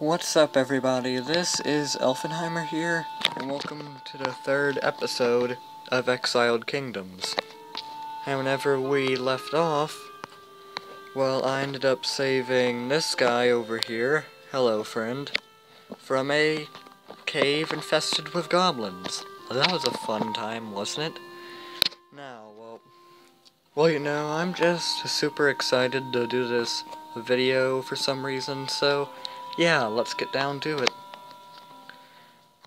What's up everybody, this is Elfenheimer here, and welcome to the third episode of Exiled Kingdoms. And whenever we left off, well, I ended up saving this guy over here, hello friend, from a cave infested with goblins. That was a fun time, wasn't it? Now, well, well you know, I'm just super excited to do this video for some reason, so yeah, let's get down to it.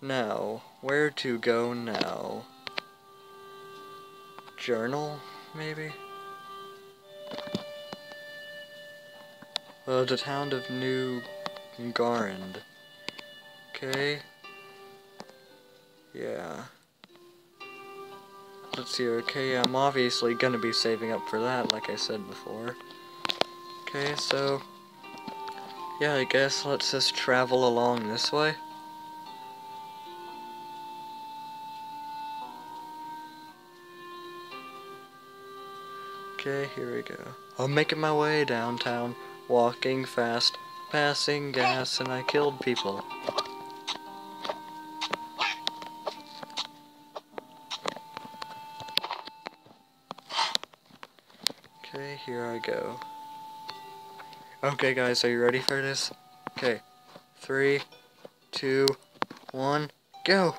Now, where to go now? Journal, maybe? Uh, the town of New Garand. Okay. Yeah. Let's see, okay, I'm obviously gonna be saving up for that, like I said before. Okay, so... Yeah, I guess let's just travel along this way. Okay, here we go. I'm making my way downtown, walking fast, passing gas, and I killed people. Okay, guys, are you ready for this? Okay, three, two, one, go!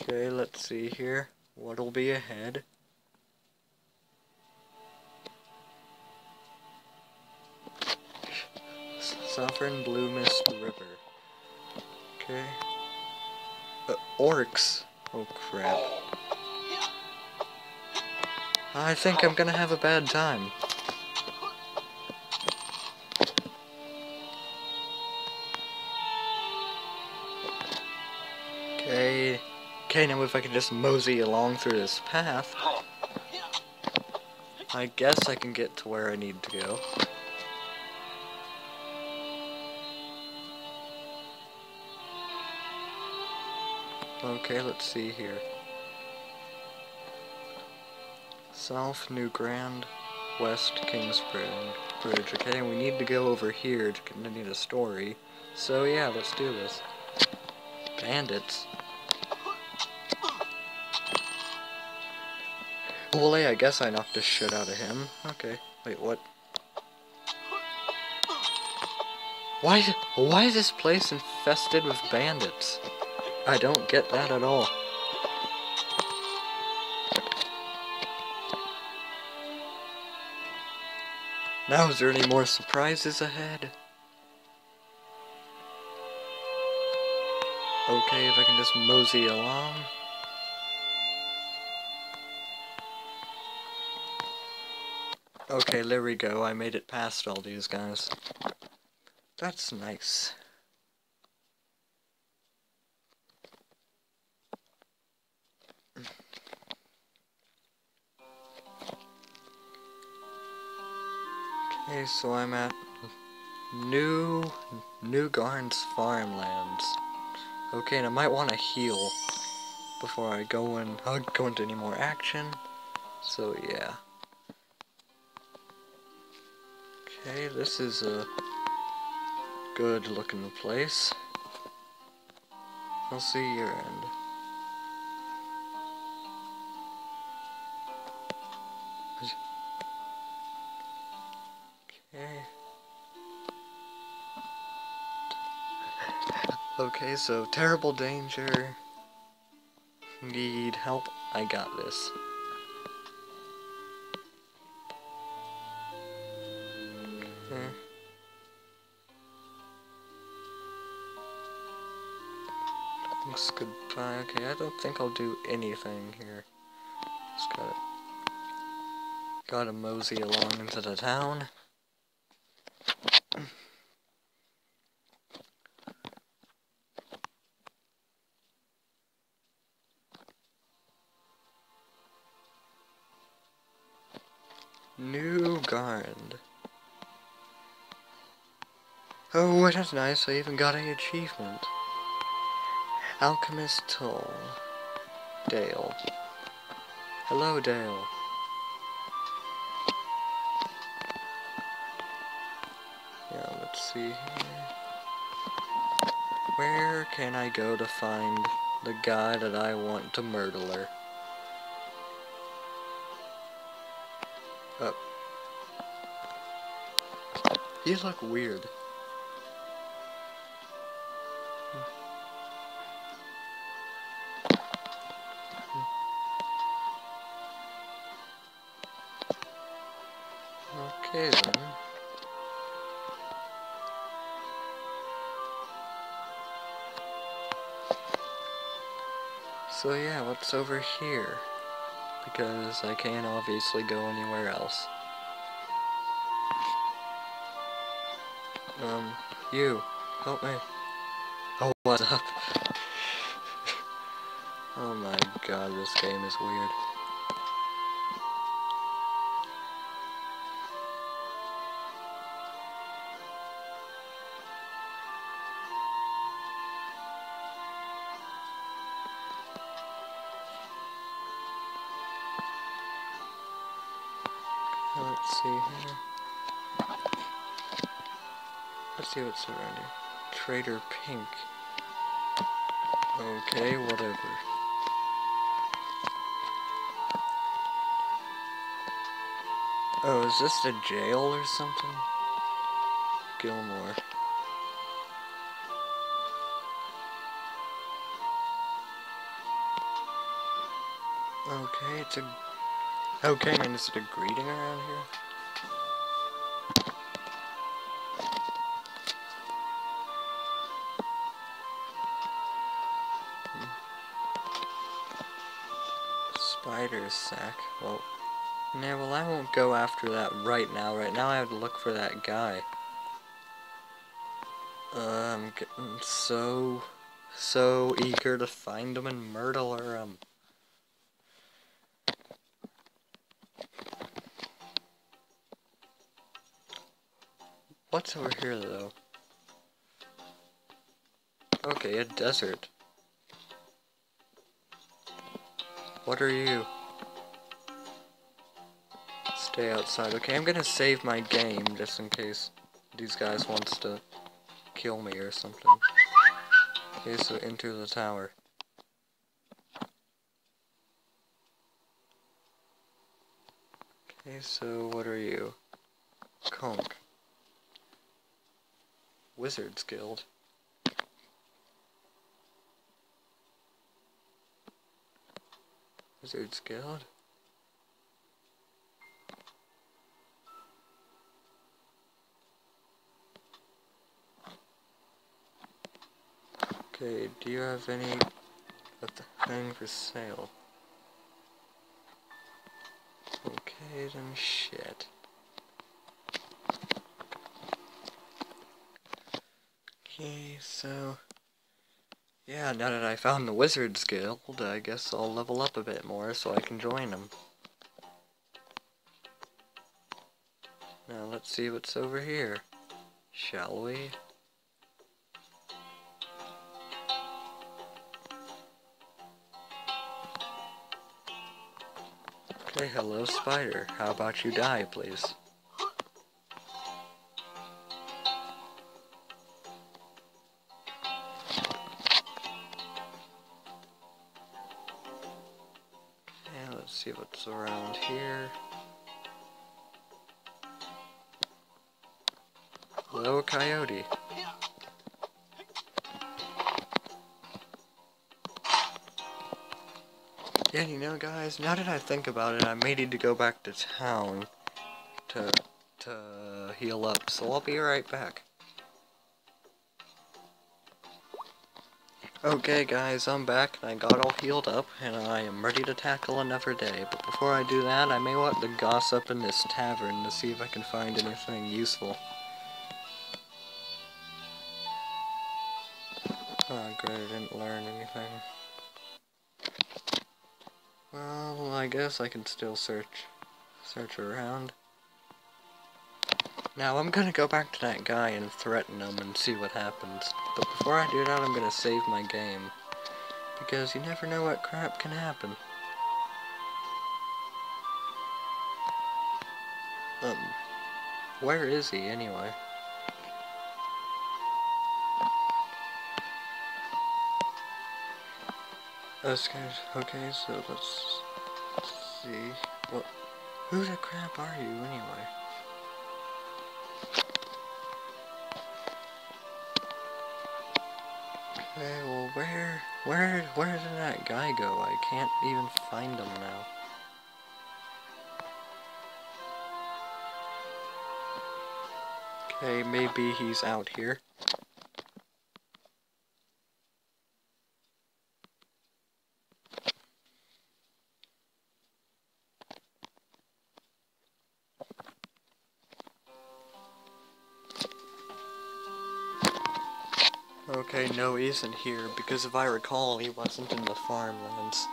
Okay, let's see here. What'll be ahead? Sovereign Blue Mist River. Okay. Uh, orcs. Oh crap. I think I'm gonna have a bad time. Okay. Okay, now if I can just mosey along through this path, I guess I can get to where I need to go. Okay, let's see here. South New Garand, West Kingsbridge. Bridge. Okay, we need to go over here to continue the story. So yeah, let's do this. Bandits. Well, hey, I guess I knocked the shit out of him. Okay. Wait, what? Why, why is this place infested with bandits? I don't get that at all. Now, is there any more surprises ahead? Okay, if I can just mosey along. Okay, there we go. I made it past all these guys. That's nice. Okay, so I'm at New New Garn's farmlands. Okay, and I might want to heal before I go and go into any more action. So yeah. Okay, this is a good looking place. I'll see your end. Okay. Okay, so terrible danger. Need help? I got this. Eh. Okay. Thanks, goodbye. Okay, I don't think I'll do anything here. Just gotta... Gotta mosey along into the town. New Garand. Oh, that's nice. I even got an achievement. Alchemist Toll. Dale. Hello, Dale. Yeah, let's see here. Where can I go to find the guy that I want to murder? You look weird. Okay then. So yeah, what's over here? Because I can't obviously go anywhere else. Um, you, help me. Oh, what's up? oh my god, this game is weird. Let's see here. Let's see what's around here. Trader Pink. Okay, whatever. Oh, is this a jail or something? Gilmore. Okay, it's a... Okay, man, is it a greeting around here? Spider sack. Well, nah, well, I won't go after that right now. Right now, I have to look for that guy. Uh, I'm getting so, so eager to find him and murder him. What's over here, though? Okay, a desert. What are you? Stay outside. Okay, I'm gonna save my game just in case these guys wants to kill me or something. Okay, so enter the tower. Okay, so what are you? Conk. Wizard's Guild. Wizard's Guild? Okay, do you have any thing for sale? Okay, then shit. Okay, so... Yeah, now that I found the Wizard's Guild, I guess I'll level up a bit more so I can join them. Now let's see what's over here. Shall we? Okay, hello spider. How about you die, please? Around here. Hello, coyote. Yeah, you know, guys, now that I think about it, I may need to go back to town to, to heal up, so I'll be right back. Okay, guys, I'm back, and I got all healed up, and I am ready to tackle another day. But before I do that, I may want to gossip in this tavern to see if I can find anything useful. Oh, great, I didn't learn anything. Well, I guess I can still search, search around. Now I'm gonna go back to that guy and threaten him and see what happens. But before I do that, I'm gonna save my game. Because you never know what crap can happen. Um, where is he anyway? Okay, so let's see. What? Who the crap are you anyway? Okay, well, where, where, where did that guy go? I can't even find him now. Okay, maybe he's out here. Isn't here, because if I recall, he wasn't in the farmlands.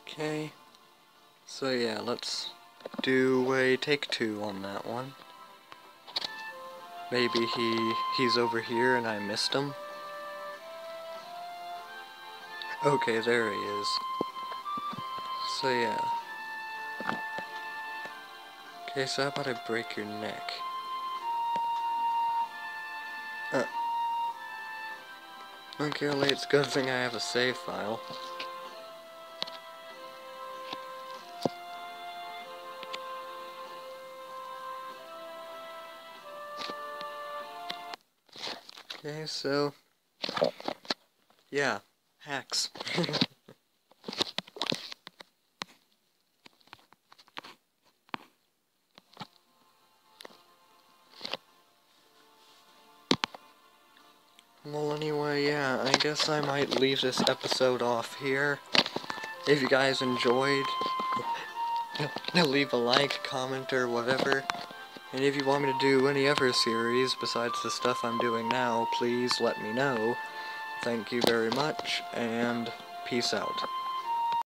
Okay, so yeah, let's do a take two on that one. Maybe he he's over here and I missed him. Okay, there he is. So yeah. Okay, so how about I break your neck? Uh. Okay, well, it's a good thing I have a save file. Okay, so... Yeah, hacks. well, anyway, yeah, I guess I might leave this episode off here. If you guys enjoyed, leave a like, comment, or whatever. And if you want me to do any other series besides the stuff I'm doing now, please let me know. Thank you very much, and peace out.